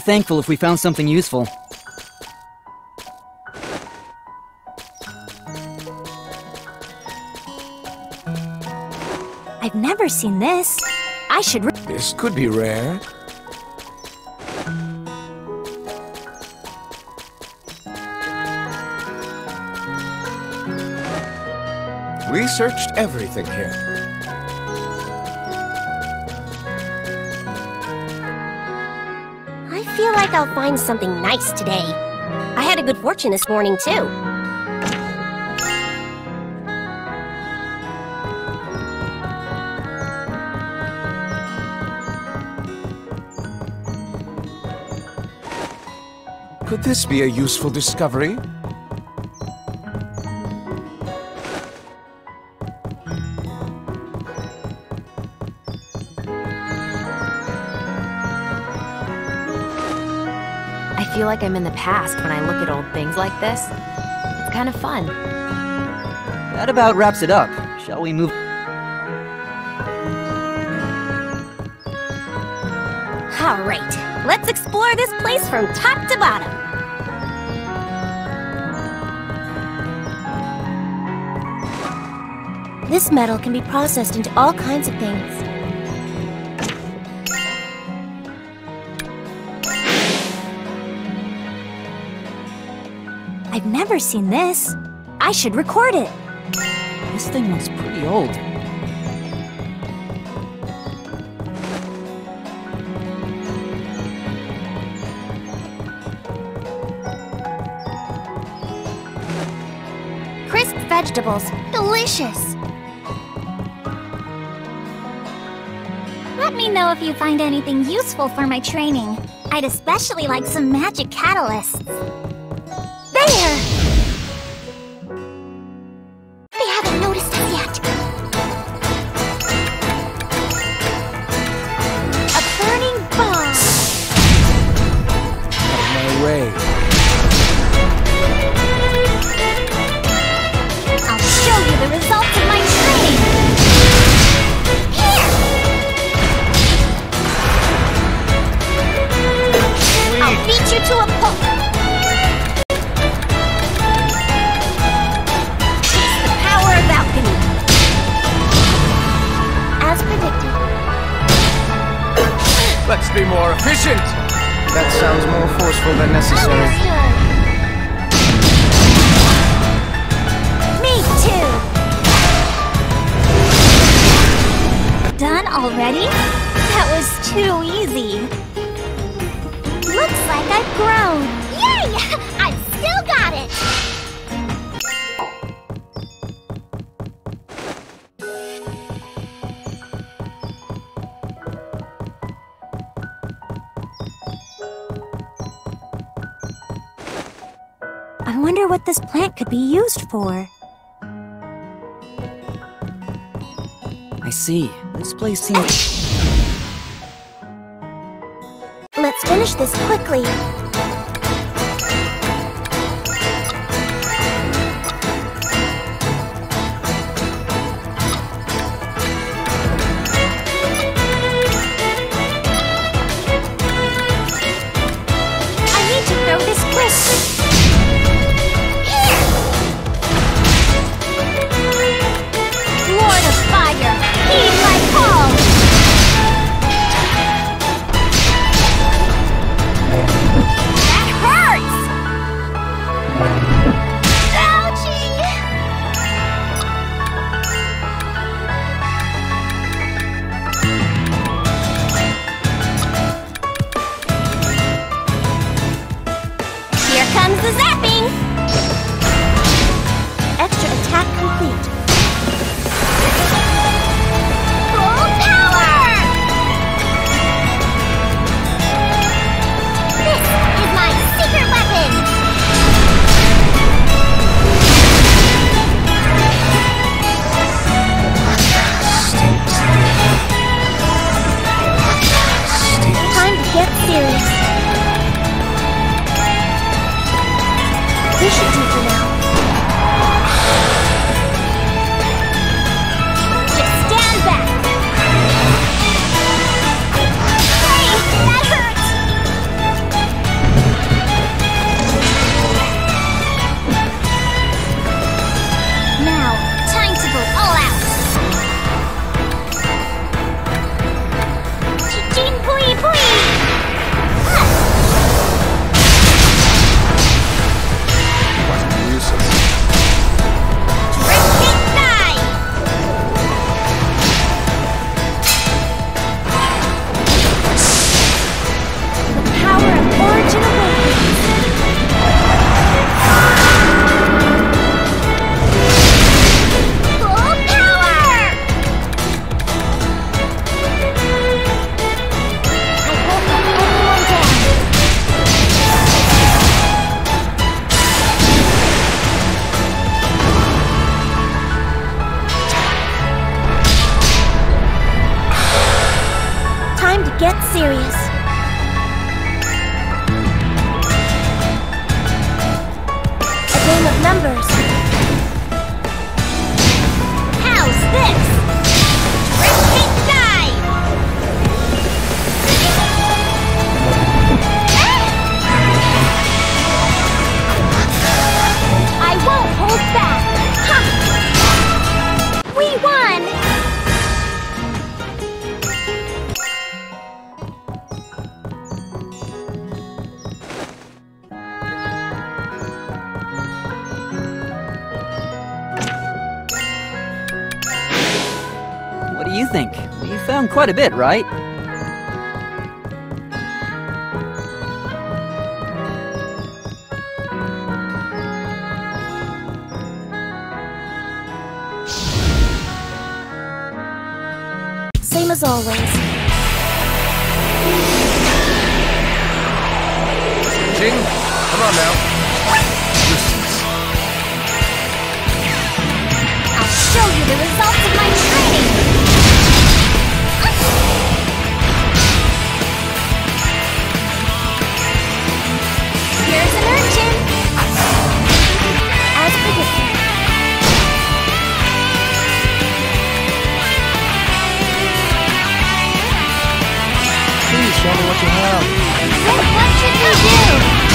thankful if we found something useful. I've never seen this. I should. Re- This could be rare. We searched everything here. Feel like I'll find something nice today. I had a good fortune this morning, too. Could this be a useful discovery? Like I'm in the past when I look at old things like this. It's kind of fun. That about wraps it up. Shall we move? All right, let's explore this place from top to bottom. This metal can be processed into all kinds of things. I've never seen this. I should record it. This thing looks pretty old. Crisp vegetables, delicious. Let me know if you find anything useful for my training. I'd especially like some magic catalysts. What this plant could be used for. I see. This place seems. Let's finish this quickly. Quite a bit, right? Same as always. Jing, come on now. I'll show you the results of my training! Please show me what you have. Then what should we do?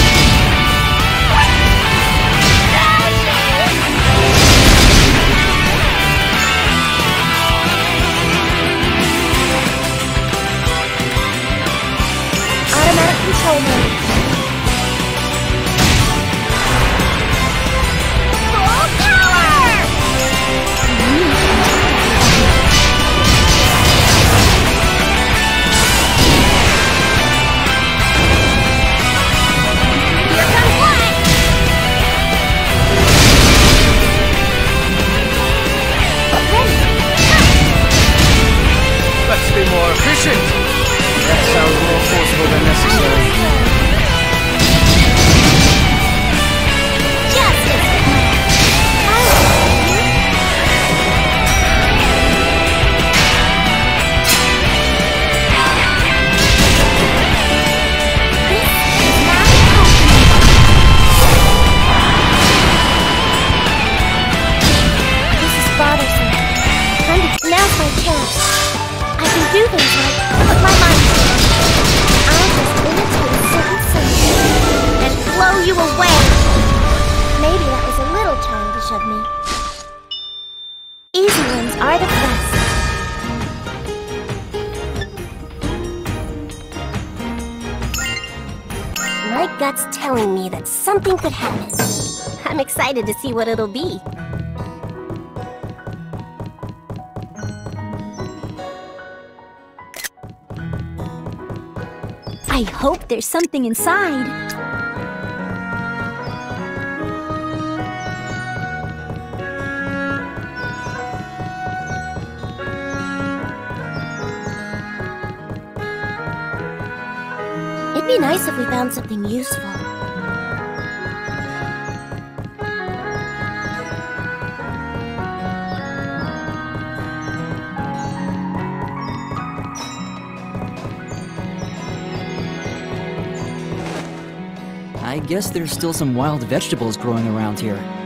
What it'll be. I hope there's something inside. It'd be nice if we found something useful. Guess there's still some wild vegetables growing around here.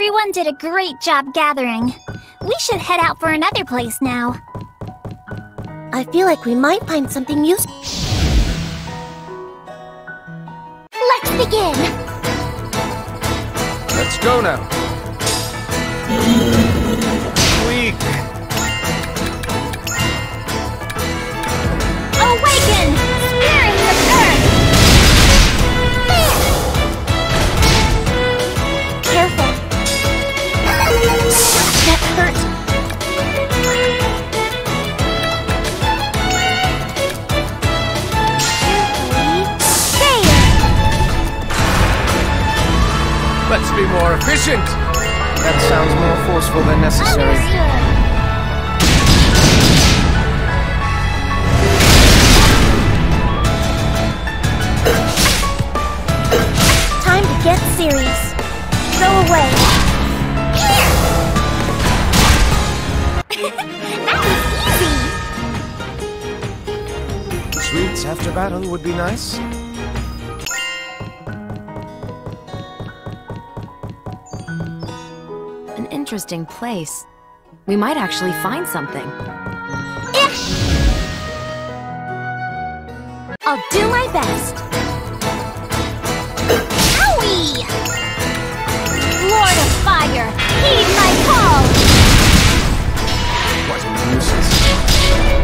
Everyone did a great job gathering. We should head out for another place now. I feel like we might find something useful. Let's begin! Let's go now. After battle would be nice. An interesting place. We might actually find something. Ish! I'll do my best. Owie! Lord of Fire, heed my call! What a nuisance.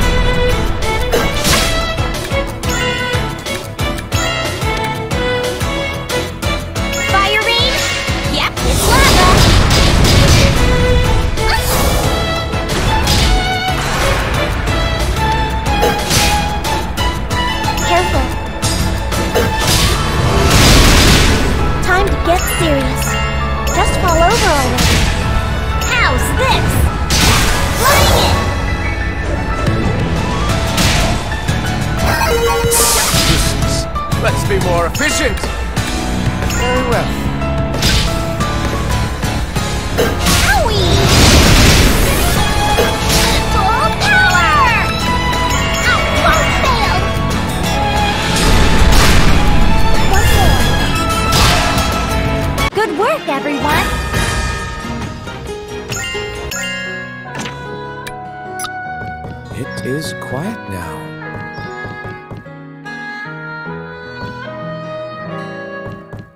It is quiet now.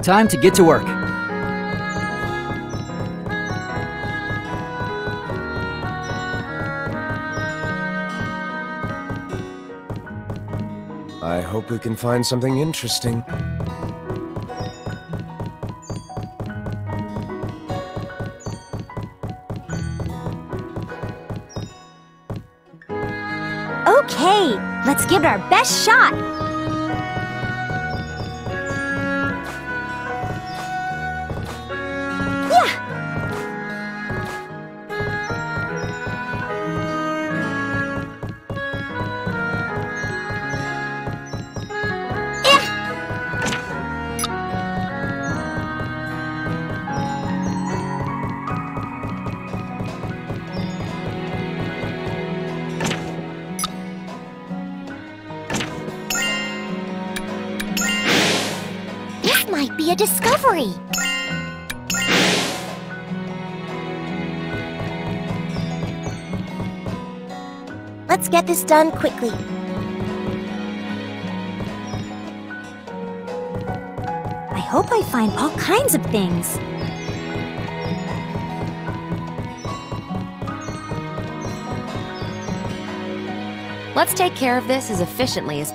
Time to get to work. I hope we can find something interesting. Our best shot! Discovery. Let's get this done quickly. I hope I find all kinds of things. Let's take care of this as efficiently as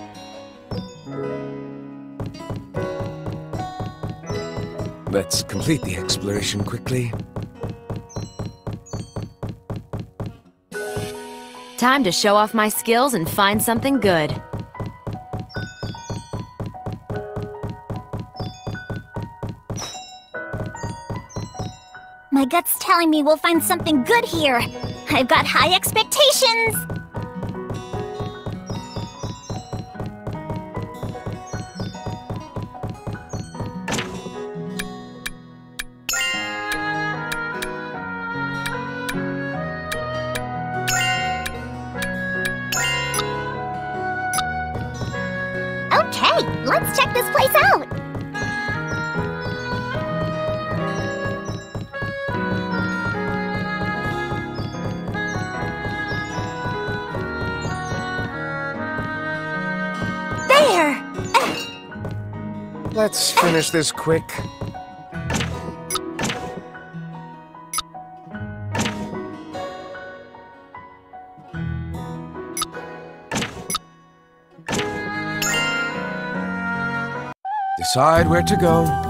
Let's complete the exploration quickly. time to show off my skills and find something good. My gut's telling me we'll find something good here. I've got high expectations! Let's check this place out! There! Let's finish this quick. Decide where to go.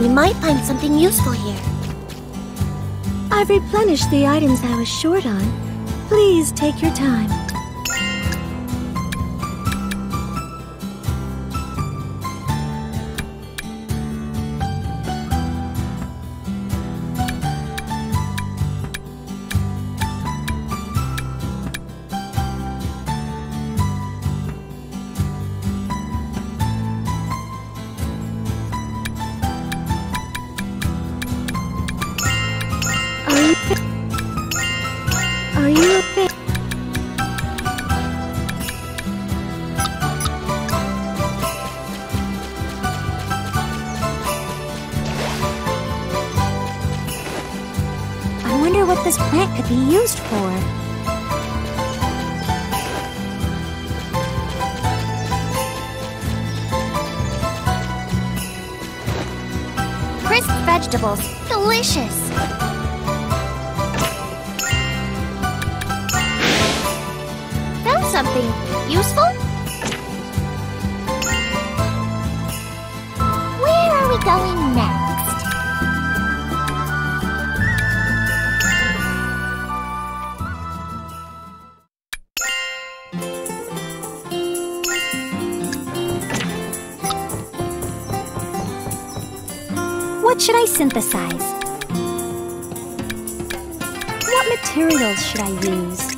We might find something useful here. I've replenished the items I was short on. Please take your time. Used for. Crisp vegetables. Delicious. Found something useful? Where are we going next? I synthesize? What materials should I use?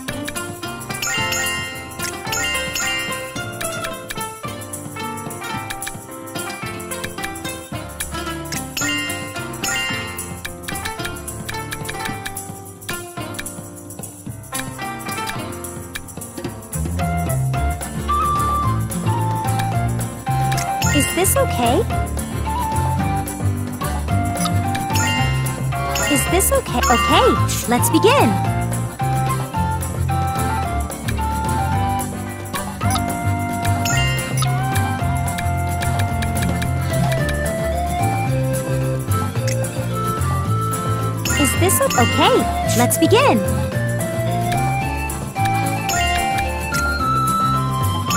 Is this okay? Is this okay? Okay, let's begin. Is this okay? Let's begin.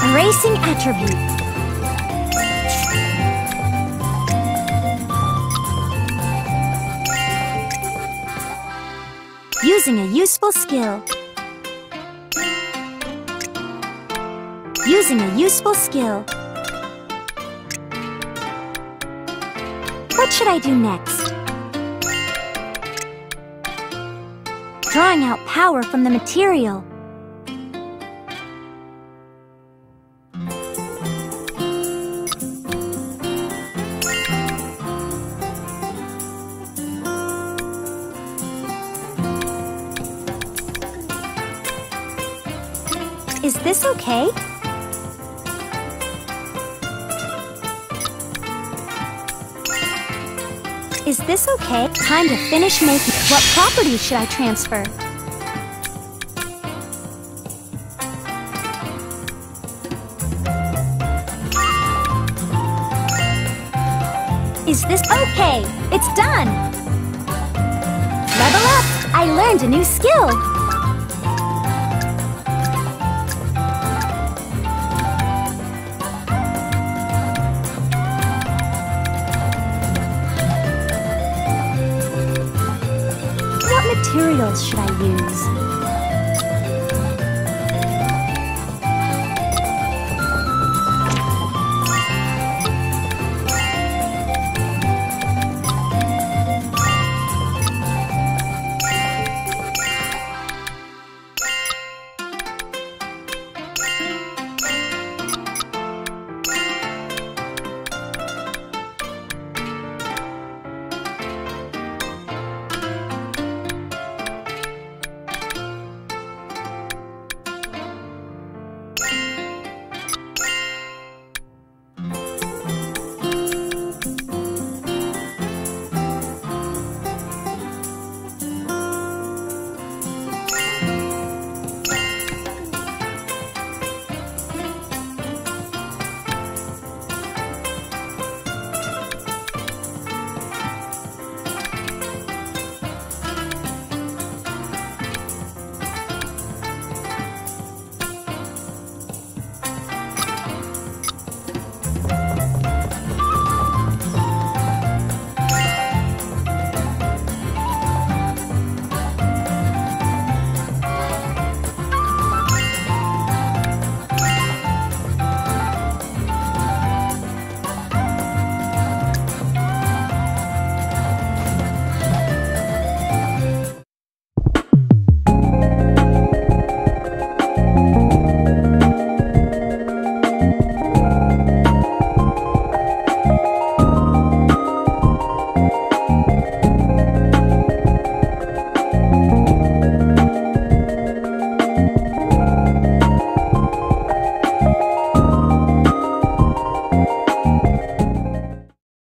Erasing attribute. Using a useful skill. Using a useful skill. What should I do next? Drawing out power from the material. Okay? Is this okay? Time to finish making. What property should I transfer? Is this okay? It's done! Level up! I learned a new skill! Should I use?